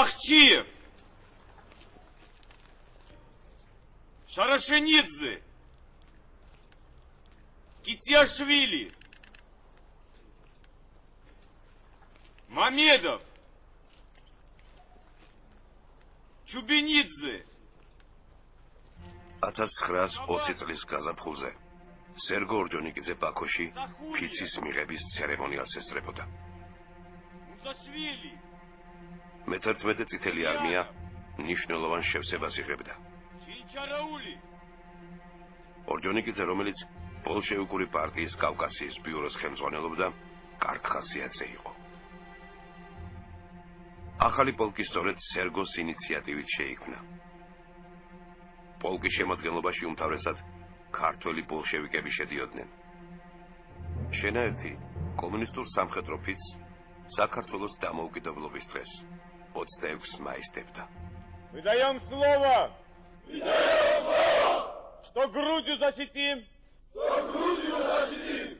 Бахчиев! Шарашенидзе! Китяшвили! Мамедов! Чубинидзе! 1920 წლის გაზაფხულზე სერგო ორჯონიკიძე ბაქოში ფიცის მიღების ცერემონიალს ესწრებოდა. მუსაშვილი! მე-11 წითელი არმია ნიშნულოვან შევსებას იღებდა. ჩინჩარაული! ორჯონიკიძე, რომელიც ბოლშევიკური პარტიის კავკასიის ბიუროს ხელმძღვანელობდა, კარგ ხასიათზე იყო. ახალი პოლკი სწორედ სერგოს ინიციატივით შეიქმნა. პოლკის შემოადგენლობაში უმთავრესად ქართველი ბოლშევიკები შედიოდნენ. შენაერთი კომუნისტურ სამხედრო ფიცს საქართველოს დამოუკიდებლობის დღეს отстаивкс майстепта. Мы даем слово! Мы даем слово! Что грудью защитим! Что грудью защитим!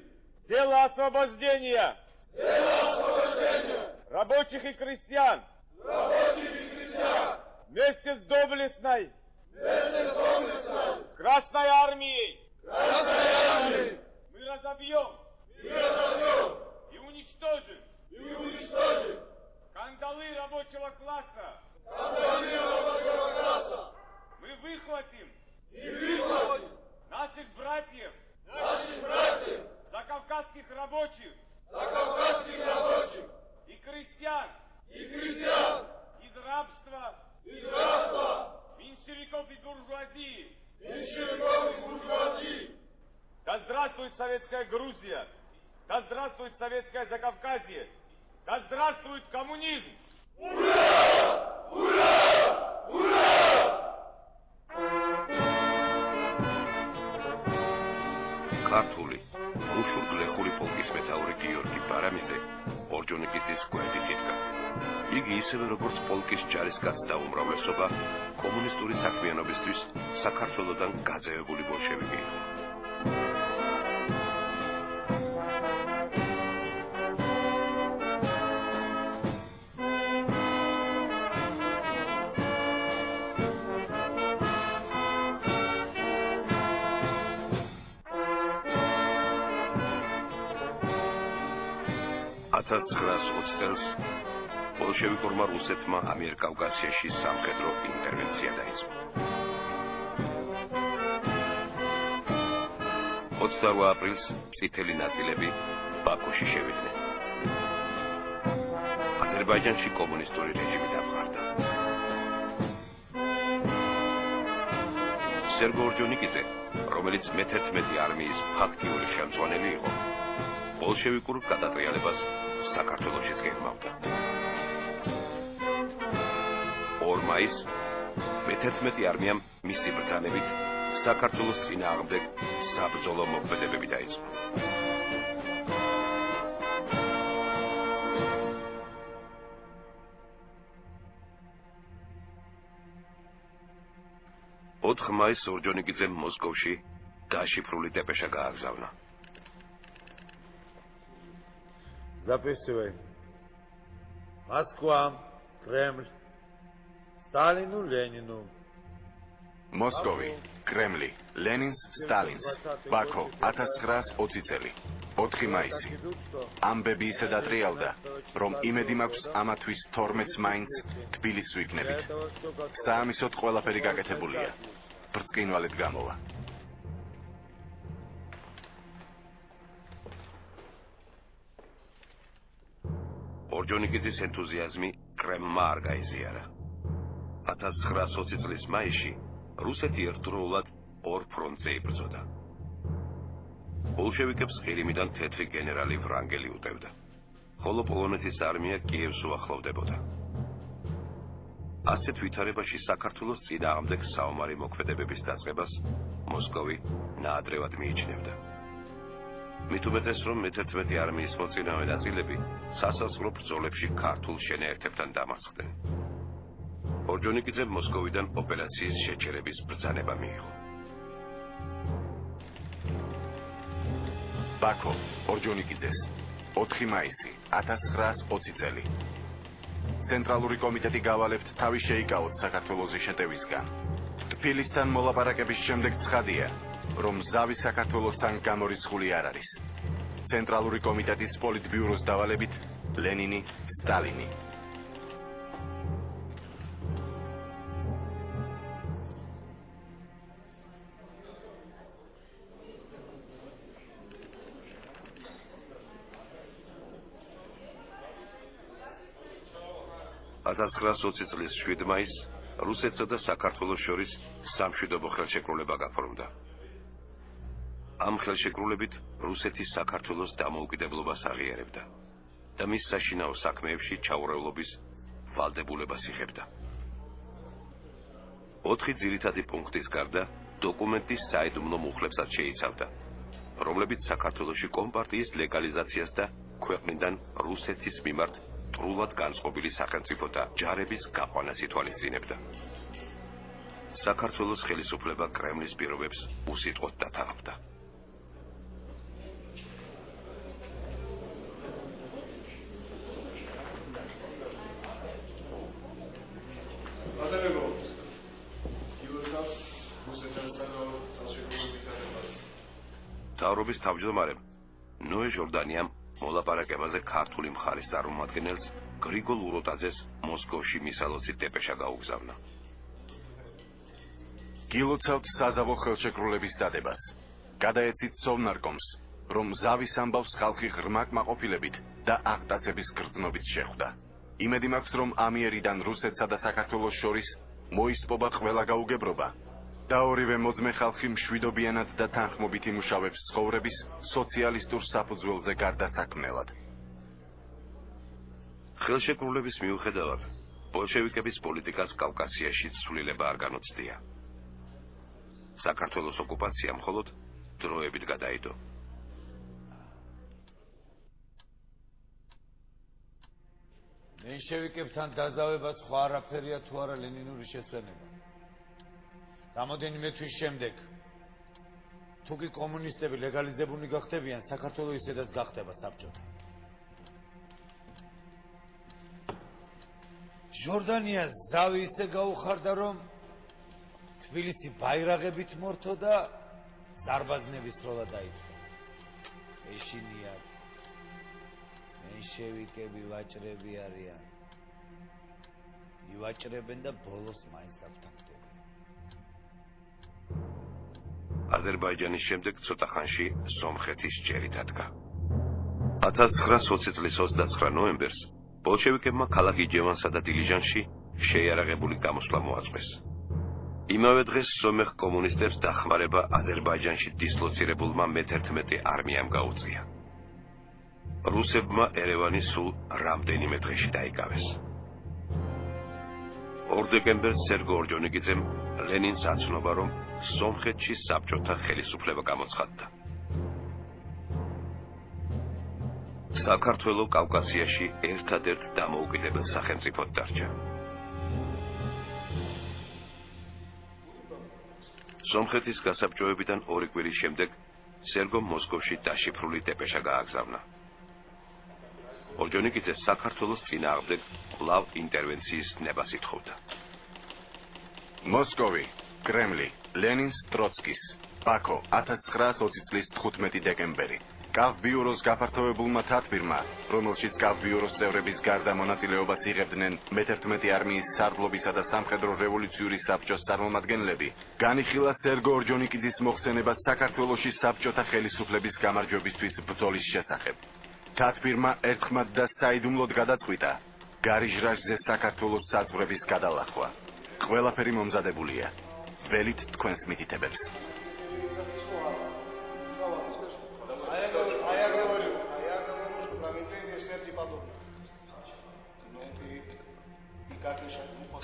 Дело освобождения! Дело освобождения! Рабочих и крестьян! Рабочих и крестьян! Вместе с доблестной! Вместе с доблестной! Красной армией! Красной армией! Мы разобьем! Мы разобьем! Рабочего класса! Кандалы рабочего класса! Мы выхватим! И выхватим! Наших братьев! Наших братьев! Закавказских рабочих! Закавказских рабочих! И крестьян! И крестьян! Из рабства! Из рабства! Меньшевиков и буржуазии! Меньшевиков и буржуазии! Да здравствует советская Грузия! Да здравствует советское Закавказье! Да здравствует коммунизм! ქართული უშურგლეხური პოლკის მეთაური გიორგი ბარამიძე ორჯონიკიძის გვერდით იდგა. იგი ისევე როგორც პოლკის ჯარისკაცთა უმრავლესობა კომუნისტური საქმიანობისთვის საქართველოსდან გაძევებული ბოლშევიკი იყო. წელს ბოლშევიკურმა რუსეთმა ამიერკავკასიაში სამხედრო ინტერვენცია დაიწყო. 28 აპრილს წითელი ნაწილები ბაქოში შევიდნენ. აზერბაიჯანში კომუნისტური რეჟიმი დამყარდა. სერგო ორჯონიკიძე, რომელიც მე-11 არმიის ფაქტიური შემწვანელი იყო, ბოლშევიკურ გადატრიალებას საქართველოშიც გეგმავდა. 2 მაისს მე-11 არმიამ მისი ბრძანებით საქართველოს წინააღმდეგ საბრძოლო მოქმედებები დაიწყო. ოთხ მაისს ორჯონიკიძემ მოსკოვში დაშიფრული დეპეშა გააგზავნა. записывай. Москва, Кремль, Сталину, Ленину. მოსკოვი, კრემლი, ლენინს, სტალინს, ბაქო, 1920 წელი. 4 მაისი. ამბები ისე დატრიალდა, რომ იმედი მაქვს ამათვის 12-ს მაინც თბილისს ვიქნებით. საამისოდ ყველაფერი გაკეთებულია. ბრწყინვალედ გამოვა. ორჯონიკიძის ენთუზიაზმი კრემმა არ გაიზიარა. 1920 წლის მაისში რუსეთი ერთდროულად ორ ფრონტზე იბრძოდა. ბოლშევიკებს ხილიმიდან თეთრი გენერალი ვრანგელი უტევდა, ხოლო პოლონეთის არმია კიევს უახლოვდებოდა. ასეთ ვითარებაში საქართველოს წინააღმდეგ საომარი მოქმედებების დაწყებას მოსკოვი ნაადრევად მიიჩნევდა. მით უმეტეს რომ მე-11 არმიის მოწინავე ნაწილები სასაზღვრო ბრძოლებში ქართულ შენაერთებთან დამარცხდნენ. ორჯონიკიძე მოსკოვიდან ოპერაციის შეჩერების ბრძანება მიიღო. ბაქო, ორჯონიკიძეს 4 მაისი 1920 წელი. ცენტრალური კომიტეტი გავალებთ თავი შეიკავოთ საქართველოს შეტევისგან. თბილისთან მოლაპარაკების შემდეგ ცხადია, რომ ზავი საქართველოსთან გამორიცხული არ არის. ცენტრალური კომიტეტის პოლიტბიუროს დავალებით ლენინი, სტალინი. ათასცხრაასოცი წლის 7 მაისს რუსეთსა და საქართველოს შორის სამშვიდობო ხელშეკრულება გაფორმდა. ამ ხელშეკრულებით რუსეთი საქართველოს დამოუკიდებლობას აღიარებდა და მის საშინაო საქმეებში ჩაურევლობის ვალდებულებას იღებდა. 4 ძირითადი პუნქტის გარდა დოკუმენტის საიდუმლო მუხლებსაც შეიცავდა, რომლებიც საქართველოსი კომპარტიის ლეგალიზაციას და ქვეყნიდან რუსეთის მიმართ სრულად განწყობილი სახელმწიფო და ჯარების გაყვანას ითვალისწინებდა. საქართველოს ხელისუფლება კრემლის პირობებს უსიტყვოდ დათანხმდა. თავრობის თავმჯდომარემ ნოე ჟორდანიამ მოლაპარაკებაზე ქართული მხარის წარმომადგენელს გრიგოლ უროტაძეს მოსკოვში მისალოცი დეპეშა გაუგზავნა. გილოცავთ საზავო ხელშეკრულების დადებას. გადაეცით სოვნარკომს, რომ ზავის ამბავს ხალხი ღრმა კმაყოფილებით და აღტაცების გრძნობით შეხვდა. იმედი მაქვს, რომ ამიერიდან რუსეთსა და საქართველოს შორის მოისპობა ყველა გაუგებრობა და ორივე მოძმე ხალხი მშვიდობიანად და თანხმობით იმუშავებს ცხოვრების სოციალისტურ საფუძველზე გარდასაქმნელად. ხელშეკრულების მიუხედავად, ბოლშევიკების პოლიტიკას კავკასიაში ცვლილება არ განოცდია. საქართველოს ოკუპაცია მხოლოდ დროებით გადაიდო. მენშევიკებთან დაზავება სხვა არაფერია თუ არა ლენინური შესვენება. რამოდენიმე თვის შემდეგ თუ კი კომუნისტები ლეგალიზებულნი გახდებიან, საქართველოს ისედაც გახდება საბჭოთა. ჟორდანია ზავი ისე გაუხარდა, რომ თბილისი ბაირაღებით მორთო და დარბაზნების სროლა დაიწყო. ეშინია მეშევიკები ვაჭრები არიან. ივაჭრებენ და ბოლოს მაინც აფთანხმდნენ. აზერბაიჯანის შემდეგ ცოტა ხანში სომხეთის ჯერი დადგა. 1920 წლის 29 ნოემბერს ბოლშევიკებმა ქალაქ იჯევანსა და დილიჟანში შეიარაღებული გამოსვლა მოაწყვეს. იმავე დღეს სომეხ კომუნისტებს დახმარება აზერბაიჯანში დისლოცირებულმა მე-11 არმიამ გაუწია. რუსებმა ერევანი სულ რამდენიმე დღეში დაიკავეს. 2 დეკემბერს სერგო ორჯონიკიძემ ლენინს აცნობა რომ სომხეთში საბჭოთა ხელისუფლება გამოცხადდა. საქართველოს კავკასიაში ერთადერთ დამოუკიდებელ სახელმწიფოდ დარჩა. სომხეთის გასაბჭოებიდან ორი კვირის შემდეგ სერგომ მოსკოვში დაშიფრული დეპეშა გააგზავნა. ორჯონიკიძე საქართველოს წინააღმდეგ კვლავ ინტერვენციის ნებას ითხოვდა. მოსკოვი, კრემლი, ლენინს ტროცკის ბაქო 1920 წლის 15 დეკემბერი კავბიუროს გაფართოებულმა თათბირმა რომელშიც კავბიუროს წევრების გარდა მონაწილეობას იღებდნენ მე-11 არმიის სარდლობისა და სამხედრო რევოლუციური საბჭოს წარმომადგენლები განიხილა სერგო ორჯონიკიძის მოხსენებას საქართველოსი საბჭოთა ხელისუფლების გამარჯვებისთვის ბრძოლის შესახებ თათბირმა ერთხმად და საიდუმლოდ გადაწყვიტა გარიჟრაჟზე საქართველოს საზღვრების გადალახვა ყველაფერი მომზადებულია ველით თქვენს მითითებებს.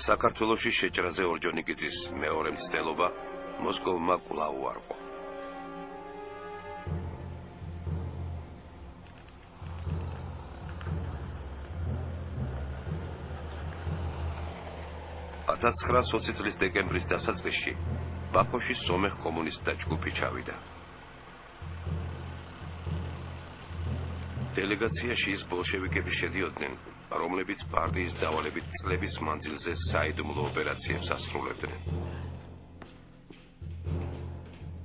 საქართველოსი შეჭრაზე ორჯონიკიძის მეორე მცდელობა მოსკოვმა კვლავ უარყო. ათასცხრაას ოცი წლის დეკემბრის დასაწყისში ბაქოში სომეხ კომუნისტთა ჯგუფი ჩავიდა. დელეგაციაში ის ბოლშევიკები შედიოდნენ, რომლებიც პარტიის დავალებით წლების მანძილზე საიდუმლო ოპერაციებს ასრულებდნენ.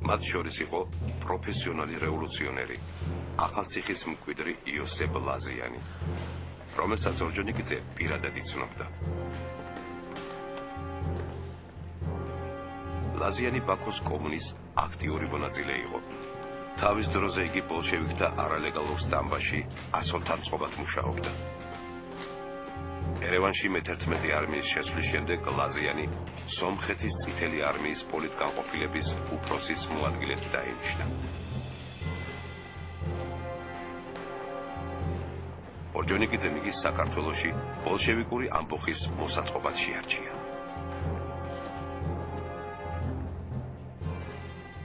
მათ შორის იყო პროფესიონალი რევოლუციონერი, ახალციხის მკვიდრი იოსებ ლაზიანი, რომელსაც ორჯონიკიძე პირადად იცნობდა. ლაზიანი ბაქოს კომუნის აქტიური მონაწილე იყო. თავის დროზე იგი ბოლშევიკთა არალეგალურ სტამბაში ასონთან წყობად მუშაობდა. ერევანში მე-11 არმიის შეცვლის შემდეგ ლაზიანი სომხეთის წითელი არმიის პოლიტგანყოფილების უფროსის მოადგილედ დაინიშნა. ორჯონიკიძემ იგი საქართველოში ბოლშევიკური ამბოხის მოსაწყობად შეარჩია.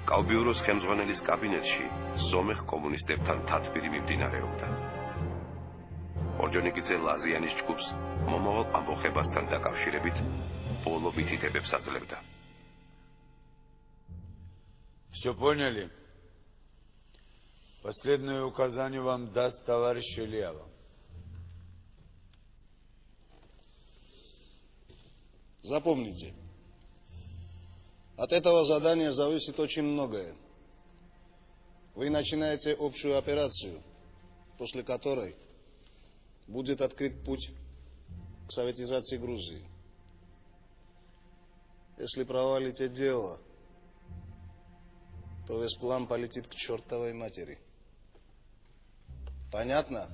კავბიუროს ხელმძღვანელის კაბინეტში სომეხ კომუნისტებთან თათბირი მიმდინარეობდა. ორჯონიკიძე ლაზიანის ჯგუფს მომავალ ამბოხებასთან დაკავშირებით ბოლო მითითებებს აძლევდა. Все поняли? Последнее указание вам даст товарищ Шелева. Запомните, От этого задания зависит очень многое. Вы начинаете общую операцию, после которой будет открыт путь к советизации Грузии. Если провалите дело, то весь план полетит к чертовой матери. Понятно?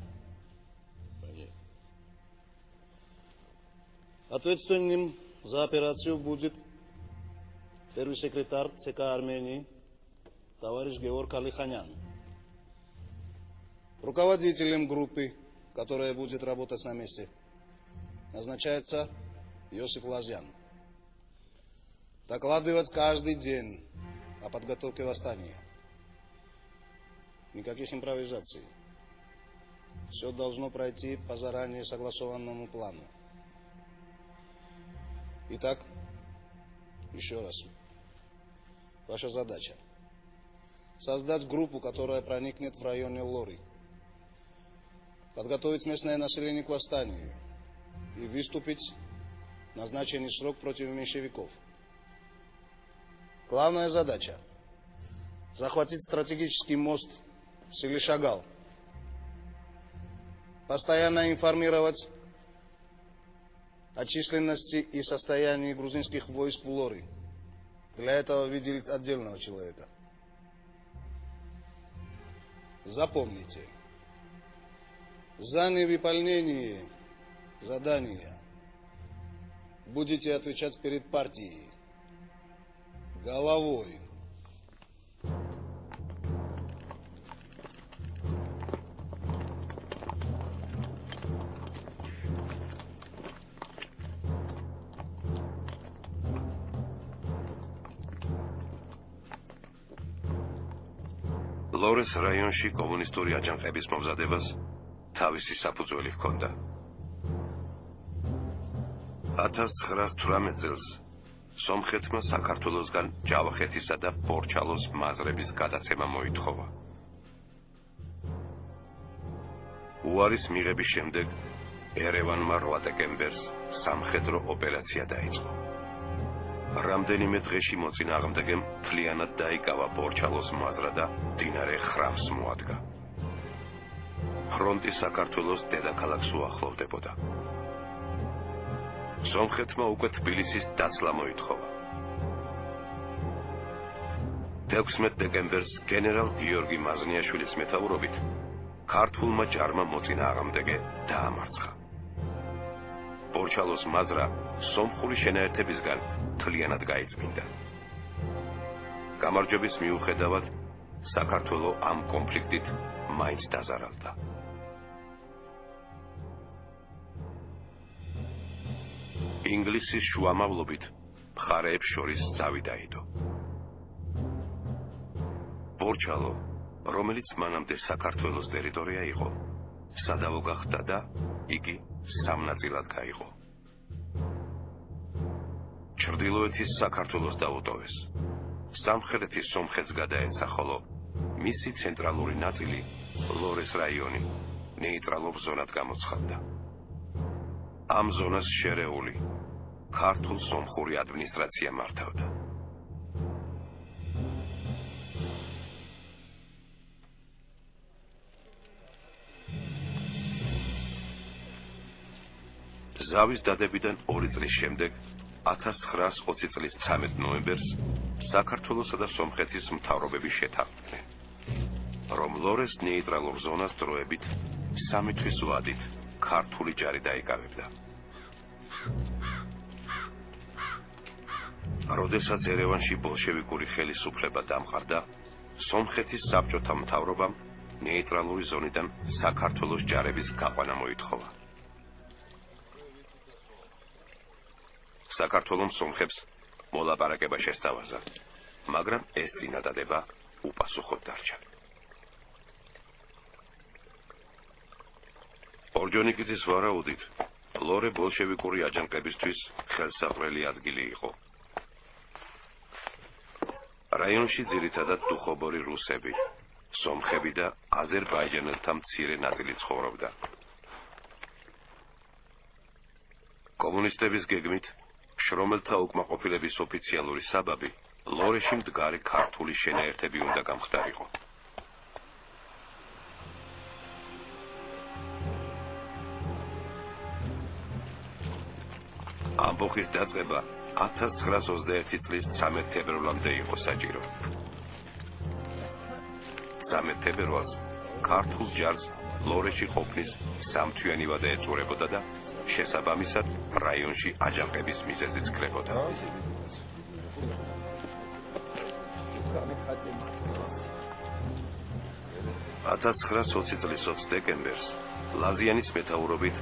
Понятно. Ответственным за операцию будет первый секретарь ЦК Армении товарищ Георг Алиханян. Руководителем группы, которая будет работать на месте, назначается Йосиф Лазян. Докладывать каждый день о подготовке восстания. Никаких импровизаций. Все должно пройти по заранее согласованному плану. Итак, еще раз. Ваша задача создать группу, которая проникнет в районе Лори, подготовить местное население к восстанию и выступить в назначенный срок против меньшевиков. Главная задача – захватить стратегический мост в селе Шагал, постоянно информировать о численности и состоянии грузинских войск в Лори. Для этого выделить отдельного человека. Запомните, за невыполнение задания будете отвечать перед партией головой. ლორეს რაიონში კომუნისტური აჯანყების მომზადებას თავისი საფუძველი ჰქონდა. 1918 წელს სომხეთმა საქართველოსგან ჯავახეთისა და პორჩალოს მაზრების გადაცემა მოითხოვა. უარის მიღების შემდეგ ერევანმა 8 დეკემბერს სამხედრო ოპერაცია დაიწყო. რამდენიმე დღეში მოწინააღმდეგემ მთლიანად დაიკავა პორჩალოს მაზრა და დინარე ხრავს მოადგა. ფრონტი საქართველოს დედაქალაქს უახლოვდებოდა. სომხეთმა უკვე თბილისის დაცლა მოითხოვა. 16 დეკემბერს გენერალ გიორგი მაზნიაშვილის მეთაურობით ქართულმა ჯარმა მოწინააღმდეგე დაამარცხა. პორჩალოს მაზრა სომხური შენაერთებისგან თლიანად გაიწმინდა. გამარჯვების მიუხედავად საქართველოს ამ კონფლიქტით მაინც დაზარალდა. ინგლისის შუამავლობით მხარეებს შორის ძავი დაიდო. პორჩალო, რომელიც მანამდე საქართველოს ტერიტორია იყო, სადავო გახდა და იგი სამ ნაწილად გაიყო. ჩრდილოეთის საქართველოს დაუტოვეს. სამხრეთის სომხეთს გადაეცა, ხოლო მისი ცენტრალური ნაწილი, ლორეს რაიონი, ნეიტრალურ ზონად გამოცხადდა. ამ ზონას შერეული ქართულ სომხური ადმინისტრაცია მართავდა. ზავის დადებიდან 2 წლის შემდეგ 1920 წლის 13 ნოემბერს საქართველოსა და სომხეთის მთავრობები შეთანხმდნენ, რომ ლორეს ნეიტრალურ ზონას დროებით სამი თვის ვადით ქართული ჯარი დაიკავებდა. როდესაც ერევანში ბოლშევიკური ხელისუფლება დამყარდა, სომხეთის საბჭოთა მთავრობამ ნეიტრალური ზონიდან საქართველოს ჯარების გაყვანა მოითხოვა. საქართველოს სომხებს მოლაპარაკება შესთავაზა, მაგრამ ეს წინადადება უპასუხოდ დარჩა. ორჯონიკიძის ვარაუდით, ლორე ბოლშევიკური აჯანყებისთვის ხელსაყრელი ადგილი იყო. რაიონში ძირითადად დუხობორი რუსები, სომხები და აზერბაიჯანელთა მცირე ნაწილი ცხოვრობდა. კომუნისტების გეგმით შრომელთა უკმაყოფილების ოფიციალური საბაბი ლორეში მდგარი ქართული შენაერთები უნდა გამხდარიყო. ამბოხის დაწყება 1921 წლის 13 თებერვალამდე იყო საჭირო. 13 თებერვალს ქართულ ჯარს ლორეში ყოფნის სამთვიანი ვადა ეწურებოდა და შესაბამისად რაიონში აჯანყების მიზეზიც კლებოდა. ათასცხრაასოცი წლის 20 დეკემბერს ლაზიანის მეტაურობით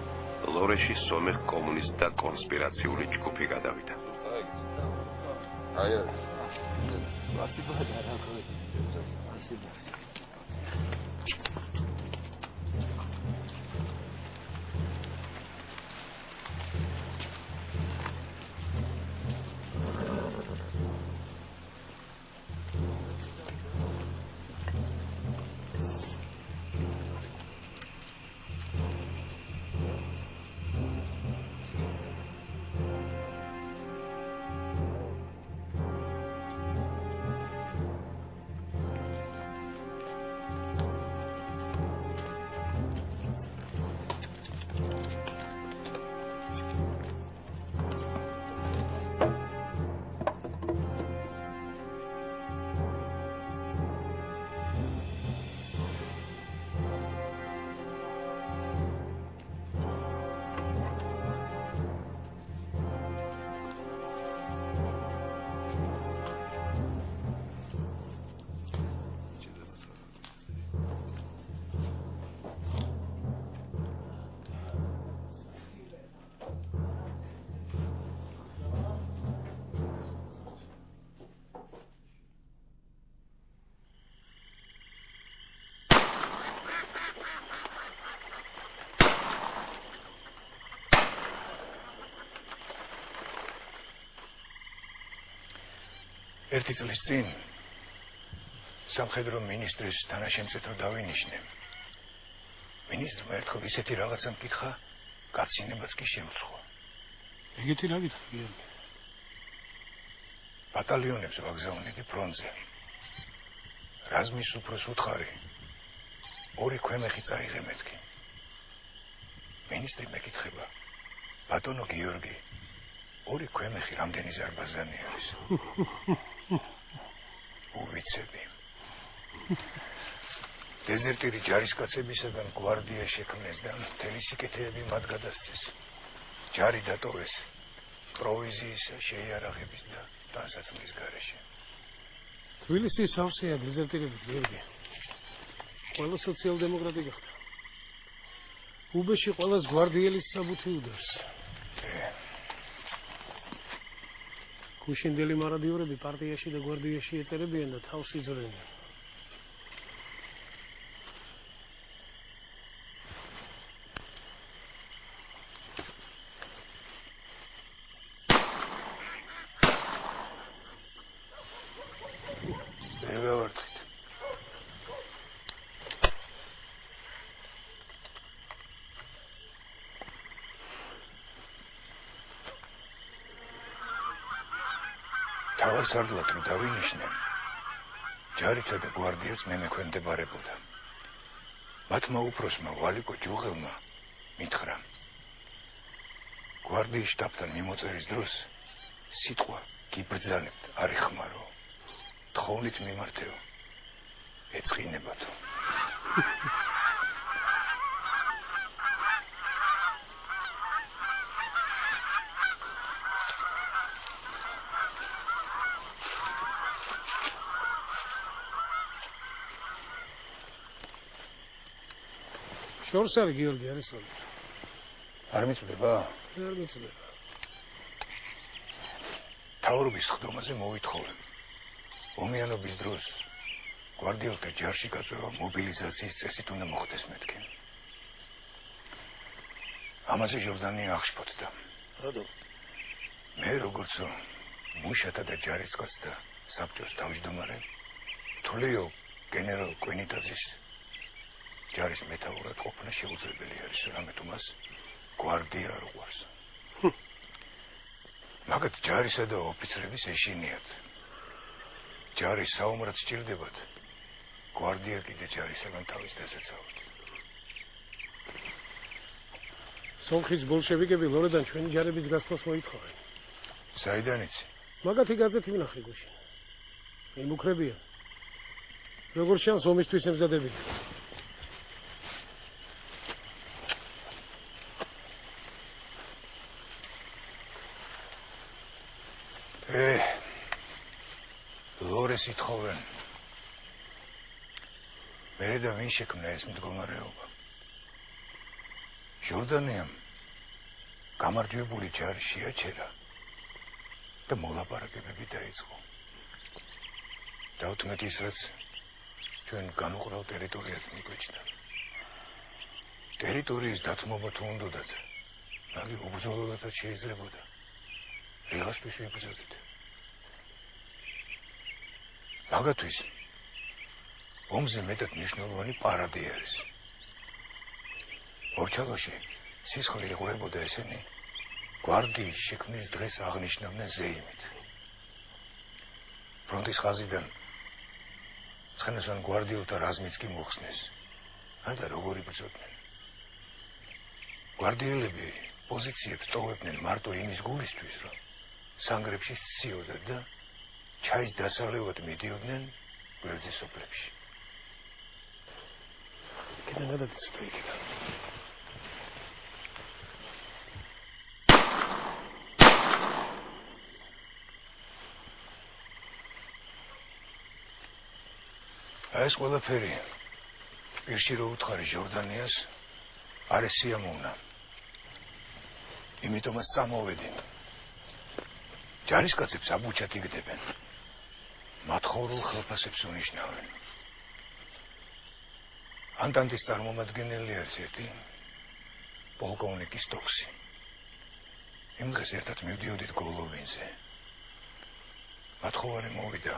ლორეში სომეხ კომუნისტთა კონსპირაციული ჯგუფი გადავიდა. აი აი. ერთი წლის წინ სამხედრო მინისტრის თანაშემწეთრო დავინიშნე. მინისტრმა ერთხელ ისეთი რაღაცა მკითხა, კაცინებაც კი შემცხვა. ეგეთი რა გითხარი? ბატალიონებს ვაგზავნიდი ფრონტზე. რაზმის უფროს უთხარი. ორი ქვემეხი წაიღე მეთქი. მინისტრი მეკითხება. ბატონო გიორგი, ორი ქვემეხი რამდენი ზარბაზანი არის? უვიცები. დეზერტირი ჯარისკაცებისაგან გვარდია შექმნეს და მთელი სიკეთეები მათ გადასცეს. ჯარი დატოვეს პროვიზიის შეიარაღების და დასაცმლის გარეშე. თბილისის სავსეა დეზერტირების გერგი. ყველა სოციალ-დემოკრატი გახდა. უბეში ყველას გვარდიელის საბუთი უდევს. გუშინდელი მარადიორები პარტიაში და გვარდიაში ეწერებიან და თავს იზრენ. სარდლად რომ დავინიშნე. ჯარიცა და გვარდიაც მე მექვემდებარებოდა. მათმა უფროსმა ვალიკო ჯუღელმა მითხრა. გვარდიის შტაბთან მიმოწერის დროს სიტყვა გიბრძანებთ არ იხმარო თხოვნით მიმართეო. ეწყინებათო შორს არის გიორგი არის რა არ მიწდება არ მიწდება თავრობის ხდომაზე მოვითხოვე ომიანობის დროს გვარდიელთა ჯარში გაწევა მობილიზაციის წესით უნდა მოხდეს მეთქი ამაზე ჟორდანი აღშფოთდა. რატო მე როგორც მუშათა და ჯარისკაც და საბჭოს თავმჯდომარე თuliო გენერალ კვინიტაზის ჯარის მეტაურად ყოფნა შეუძლებელი არის რამე თუ მას გვარდია არ უყვარს. მაგათ ჯარისა და ოფიცრების ეშინიათ. ჯარის საომრად სჭირდებათ. გვარდია კიდე ჯარისაგან თავის დასაცავად. სომხის ბოლშევიკები ლორედან ჩვენი ჯარების გასვლას მოითხოვენ. საიდან იცი მაგათი გაზეთი ვნახე გუშინ იმუქრებია როგორ შანს ომისთვის ემზადებიან ლორეს ითხოვენ? მე და ვინ შექმნა ეს მდგომარეობა? ჟორდანიამ გამარჯვებული ჯარი შეაჩერა და მოლაპარაკებები დაიწყო. დაუთმეთ ის რაც ჩვენ განუყრალ ტერიტორიას მიგვეჭდა. ტერიტორიის დათმობა თუ უნდათ მაგრამ უბრალოდაც შეიძლებოდა რიღასთვის ვიბრძოდით მაგათვის ომზე მეტად მნიშვნელოვანი პარადი არის ორჩალოში სისხლი იღურებოდა ესენი გვარდიის შექმნის დღეს აღნიშნავდნენ ზეიმით. ფრონტის ხაზიდან ცხენოსან გვარდიელთა რაზმიც კი მოხსნეს. ანდა როგორი ბრძოდნენ? გვარდიელები პოზიციებს ტოვებდნენ მარტო იმის გულისთვის რომ სანგრებში სიოდა და ჩაის დასავლევად მიდიოდნენ გვერდზე სოფლებში. კიდე გადაცეთა იქიდან. ეს ყველაფერი პირში რო უთხარი ჟორდანიას არ ესიამოვნა. იმიტომაც წამოვედი. ჯარისკაცებს აბუჩად იგდებენ. მათხოვრულ ხელფასებს უნიშნავენ. ანტანტის წარმომადგენელი არის ერთი პოლკოვნიკი სტოქსი. იმ დღეს ერთად მივდიოდით გოლოვინზე. მათხოვარი მოვიდა.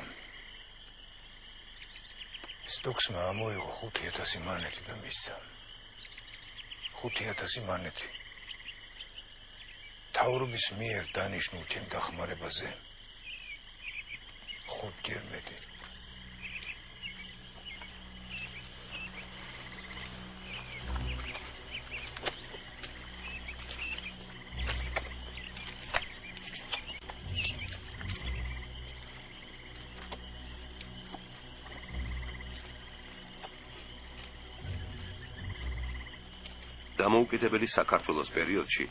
სტოქსმა ამოიღო 5000 მანეთი და მისცა. 5000 მანეთი. თავრობის მიერ დანიშნულ ჩემ დახმარებაზე ხუთჯერ მეტი. დამოუკიდებელი საქართველოს პერიოდში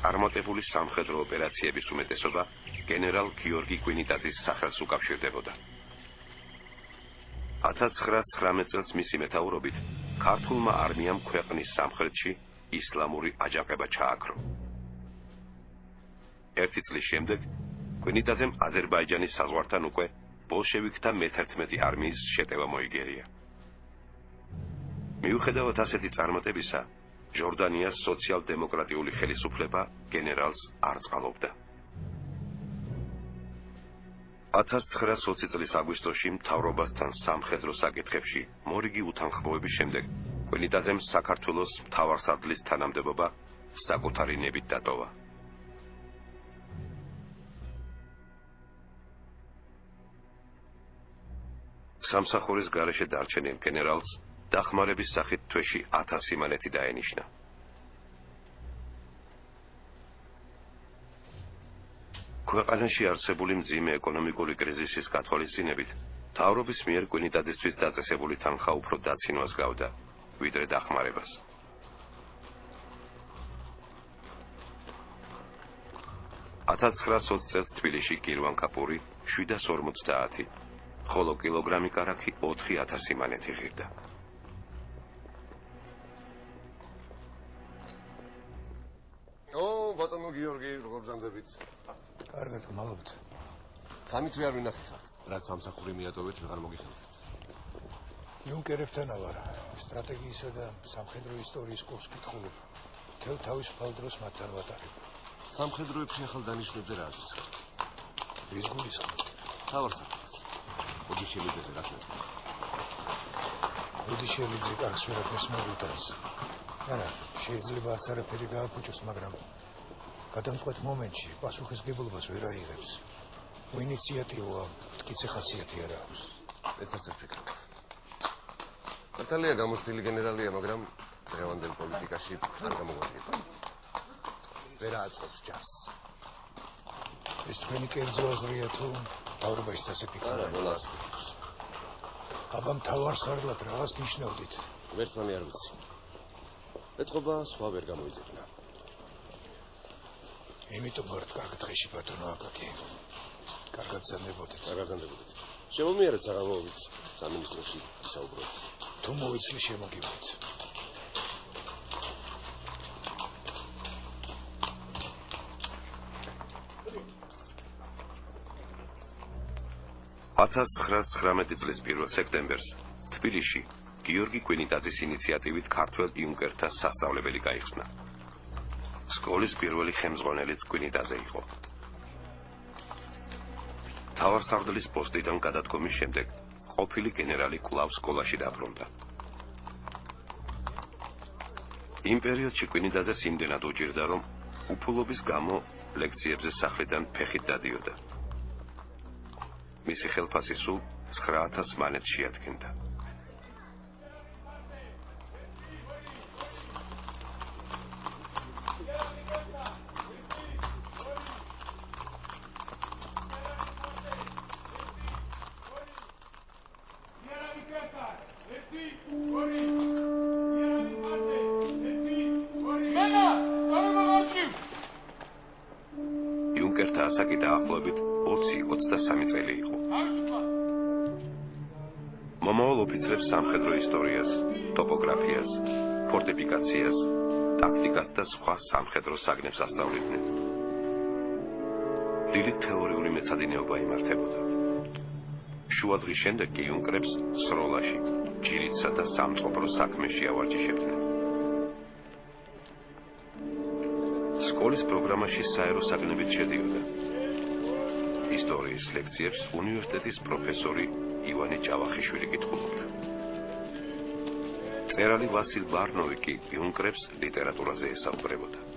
წარმატებული სამხედრო ოპერაციების უმეტესობა გენერალ გიორგი კვინიტაძის სახელს უკავშირდებოდა. 1919 წელს მისი მეთაურობით ქართულმა არმიამ ქვეყნის სამხრეთში ისლამური აჯანყება ჩააქრო. ერთი წლის შემდეგ კვინიტაძემ აზერბაიჯანის საზღვართან უკვე ბოლშევიკთა მე-11 არმიის შეტევა მოიგერია. მიუხედავად ასეთი წარმატებისა, ჟორდანიას სოციალ-დემოკრატიული ხელისუფლება გენერალს არ წყალობდა. 1920 წლის აგვისტოში მთავრობასთან სამხედრო საკითხებში მორიგი უთანხმოების შემდეგ კვინიტაძემ საქართველოს მთავარსარდლის თანამდებობა საკუთარი ნებით დატოვა. სამსახურის გარეშე დარჩენილ გენერალს დახმარების სახით თვეში 1000 სიმანეთი დაენიშნა. ქვეყანაში არსებული მძიმე ეკონომიკური კრიზისის გათვალისწინებით, თავრობის მიერ კვინიტადისთვის დაწესებული თანხა უფრო დაცინვას გავდა, ვიდრე დახმარებას. ათასცხრაასოც წელს თბილისში კირვან კაპური 750, ხოლო კილოგრამი კარაქი 4000 მანეთი ღირდა. გიორგი, როგორ ბრძანდებით? კარგად გმალობთ. სამით ვერ ვინახეთ. რაც სამსახური მიატოვეთ, ვეღარ მოგიხსენებთ. იუნკერებთან ვარ. სტრატეგიისა და სამხედრო ისტორიის კურს კითხულობ. თელ თავის ფალდროს მათთან ვატარებ. სამხედროებში ახალ დანიშნებზე რა არის? ის გულისხმობ. თავარსა. ოდიშელიძეზე რას მეუბნებს? ოდიშელიძე კარგს ვერაფერს მოგიტანს. არა, შეიძლება არც არაფერი გააფუჭოს, მაგრამ გადამწყვეტ მომენტში პასუხისგებლობას ვერ აიღებს. ინიციატივა მткиცე ხასიათი არ აქვს. ეცაც ვფიქრობ. კარტალია გამოცდილი გენერალია, მაგრამ დღევანდელ პოლიტიკაში არ გამოგვადგება. ვერ აწყობს ჯარს. ეს თქვენი კერძო აზრია თუ დავრობა ის ასე ფიქრობ? არა, ბოლოს. აბა მთავარს არლად რაღაც ნიშნავდით. ვერც მამე არ ვიცი. ეთქობა სხვა ვერ გამოიზეკნა. იმიტომ ვარ კარგ დღეში ბატონო აკაკი. კარგად ზანდებოდეთ. კარგად ზანდებოდეთ. შემომიარეთ საღამოობით სამინისტროში ისაუბროთ. თუ მოიცლი შემოგივლით. ათასცხრაასცხრამეტი წლის პირველ სექტემბერს თბილისში გიორგი კვინიტაძის ინიციატივით ქართველ იუნკერთა სასწავლებელი გაიხსნა. სკოლის პირველი ხელმძღვანელიც კვინიტაძე იყო. თავარსარდლის პოსტიდან გადადგომის შემდეგ ყოფილი გენერალი კვლავ სკოლაში დაბრუნდა. იმ პერიოდში კვინიტაძეს იმდენად უჭირდა, რომ უფულობის გამო ლექციებზე სახლიდან ფეხით დადიოდა. მისი ხელფასი სულ 9000 მანეთს შეადგენდა. ოფიცრებს სამხედრო ისტორიას, ტოპოგრაფიას, ფორტიფიკაციას, ტაქტიკას და სხვა სამხედრო საგნებს ასწავლიდნენ. დიდი თეორიული მეცადინეობა იმართებოდა. შუადღის შემდეგ კი იუნკერებს სროლაში, ჭირიცსა და სამწყობრო საქმეში ავარჯიშებდნენ. სკოლის პროგრამაში საერო საგნებით შედიოდა. ისტორიის ლექციებს უნივერსიტეტის პროფესორი ივანე ჭავახიშვილი კითხულობდა. წერალი ვასილ ბარნოვი კი იუნკერებს ლიტერატურაზე ესაუბრებოდა.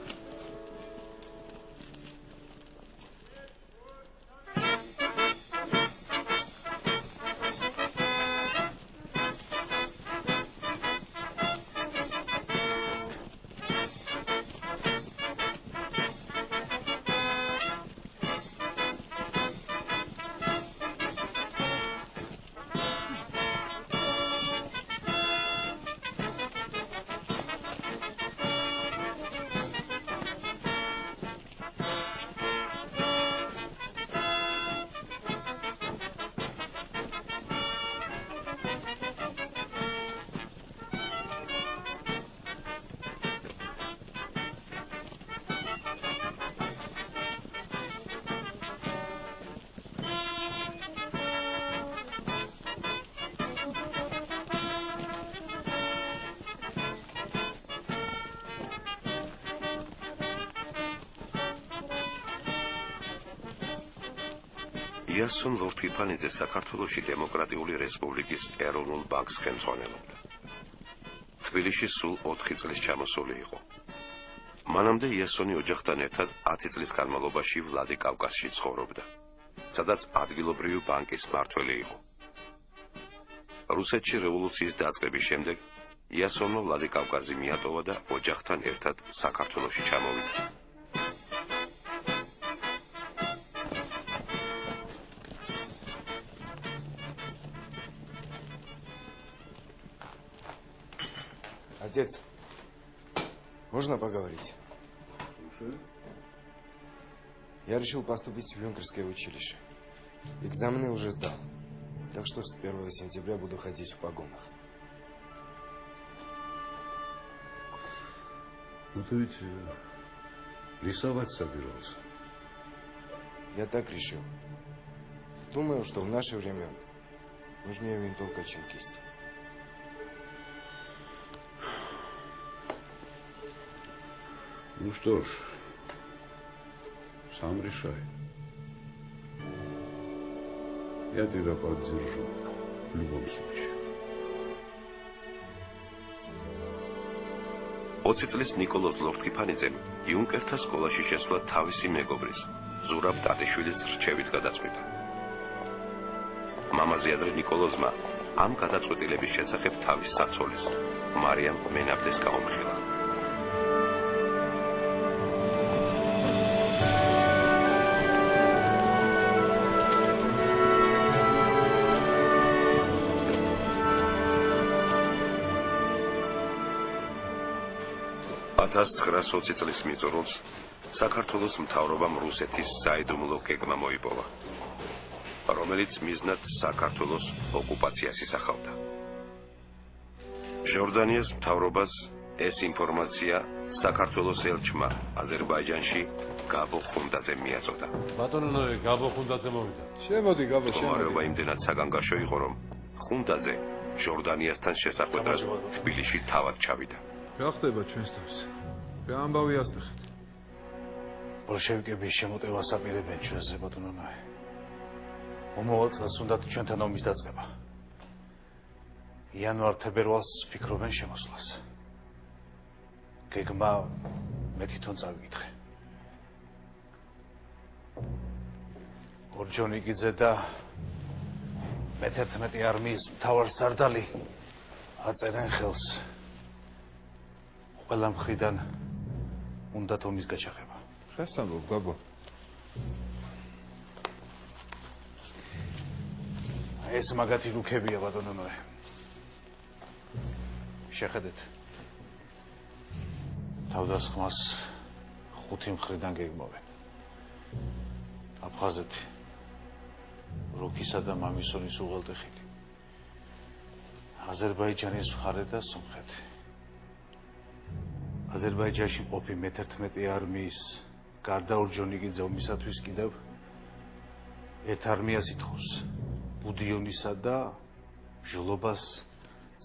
იასონ ლორთიფანიძე საქართველოსი დემოკრატიული რესპუბლიკის ეროვნულ ბანკს ხელმძღვანელობდა. თბილისში სულ 4 წლის ჩამოსული იყო. მანამდე იასონი ოჯახთან ერთად 10 წლის განმავლობაში ვლადიკავკაზში ცხოვრობდა, სადაც ადგილობრივი ბანკის მმართველი იყო. რუსეთში რევოლუციის დაწყების შემდეგ იასონო ვლადიკავკაზი მიატოვა და ოჯახთან ერთად საქართველოში ჩამოვიდა. Можно поговорить? Слушаю. Я решил поступить в юнкерское училище. Экзамены уже сдал. Так что с 1 сентября буду ходить в погонах. Ну ты ведь э, рисовать собирался. Я так решил. Думаю, что в наше время нужнее винтовка, чем кисть. Ну что ж, сам решай. Я тебя поддержу в любом случае. 20 წლის ნიკოლოზ ლორთქიფანიძემ იუნკერთა სკოლაში შესვლა თავისი მეგობრის, ზურაბ დატიშვილის რჩევით გადაწყვიტა. მამაზე ადრე ნიკოლოზმა ამ გადაწყვეტილების შესახებ თავის საცოლის, მარიამ მენაბდეს გაუმხილა. ათას 920 წლის მიწურულს საქართველოს მთავრობამ რუსეთის საიდუმლო გეგმა მოიპოვა, რომელიც მიზნად საქართველოს ოკუპაციას ისახავდა. ჟორდანიას მთავრობას ეს ინფორმაცია საქართველოს ელჩმა აზერბაიჯანში გაბო ხუნდაძე მიაწოდა. ბატონო გაბო ხუნდაძე მოვიდა. შემოდი გაბო, შემოდი. მორეობა იმდენად საგანგაშო იყო, რომ ხუნდაძე ჟორდანიასთან შესახვედრად თბილისში თავად ჩავიდა. რა ხდება ჩვენს რა ამბავი ასწრეთ? ბოლშევიკების შემოტევას აპირებენ ჩვენზე ბატონონაი. მომავალ წელს უნდა ჩვენთან ომის დაწყება. იანვარ-თებერვალს ფიქრობენ შემოსვლას. გეგმა მე თვითონ წავიკითხე. ორჯონიკიძე და მე-11 არმიის მთავარსარდალი აწერენ ხელს. ყველა მხრიდან უნდა თომის გაჩაღება. რას ამბობ, ბაბო? ეს მაგათი რუქებია ბატონო ნოე. შეხედეთ. თავდასხმას ხუთი მხრიდან გეგმოვენ. აფხაზეთი. რუქისა და მამისონის უღელტეხილი. აზერბაიჯანის მხარე და სომხეთი. აზერბაიჯანში მყოფი მე-11 არმიის გარდაურჯონი კი ომისათვის კიდევ ერთ არმიას ითხოვს ბუდიონისა და ჟლობას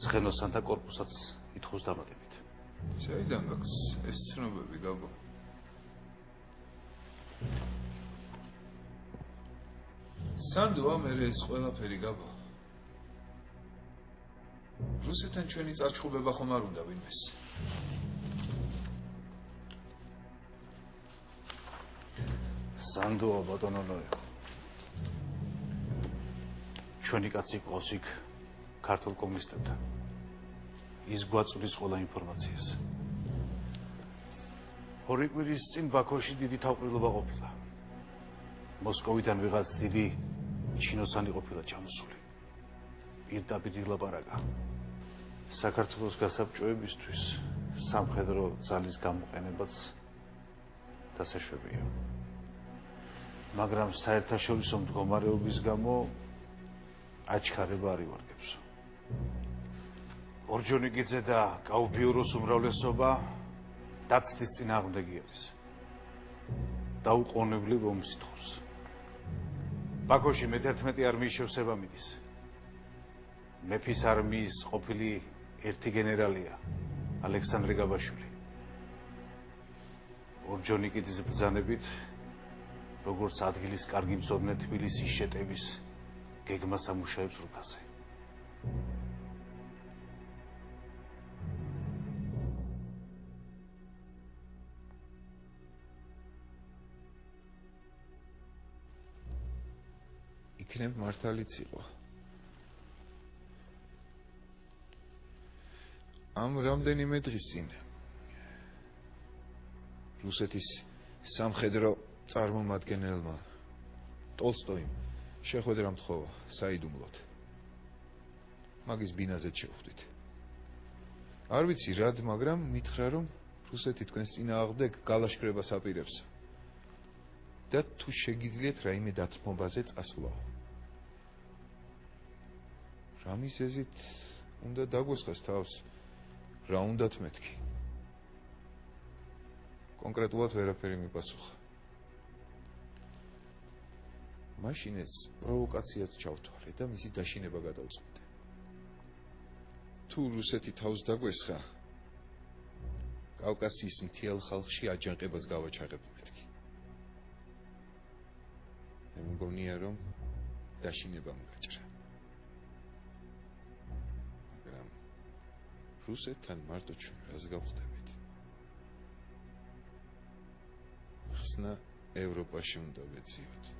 ცხენოსანთა корпуსაც ითხოვს დამატებით. შეიძლება გაქვს ეს ცნობები, გაბო? სანდოა მე ეს ყველაფერი გაბო. რუსეთთან ჩვენი წარჩხუბება ხომ არ უნდა ვინმეს? სანდო ბატონონო ჩვენი კაცი ყავს იქ ქართულ კომუნისტებთან. ის გვაწვდის ყველა ინფორმაციას. ორი კვირის წინ ბაქოში დიდი თავყრილობა ყოფილა. მოსკოვიდან ვიღაც დიდი ჩინოსანი ყოფილა ჩამოსული. პირდაპირ ილაპარაკა. საქართველოს გასაბჭოებისთვის სამხედრო ძალის გამოყენებაც დასაშვებია მაგრამ საერთაშორისო მდგომარეობის გამო აჩქარება არ ივარგებს. ორჯონიკიძე და კაუბიუროს უმრავლესობა დაცდის წინააღმდეგი არის. დაუყოვნებლივ ომს ითხოვს. ბაქოში მე-11 არმიის შევსება მიდის. მეფის არმიის ყოფილი ერთი გენერალია ალექსანდრე გაბაშვილი. ორჯონიკიძის ბრძანებით როგორც ადგილის კარგი მწოდნე თბილისის შეტევის გეგმას ამუშავებს რუკაზე. იქნებ მართალიც იყო. ამ რამდენიმე დღის წინ რუსეთის სამხედრო წარმომადგენელმა ტოლსტოიმ შეხვედრა მთხოვა საიდუმლოდ. მაგის ბინაზე შევხვდით. არ ვიცი რად მაგრამ მითხრა რომ რუსეთი თქვენს წინააღმდეგ გალაშქრებას აპირებს და თუ შეგიძლიათ რაიმე დათმობაზე წასვლაო რამისეზით უნდა დაგვესხას თავს რა უნდათ მეთქი კონკრეტულად ვერაფერი მიპასუხა მაშინ ეს პროვოკაციაც ჩავთვალე და მისი დაშინება გადავწყვიტე თუ რუსეთი თავს დაგვესხა კავკასიის მთელ ხალხში აჯანყებას გავაჩაღებ მეთქი მე მგონია რომ დაშინებამ გაჭრა რუსეთთან მარტო ჩვენ რას გავხდებით? ხსნა ევროპაში უნდა ვეციოთ.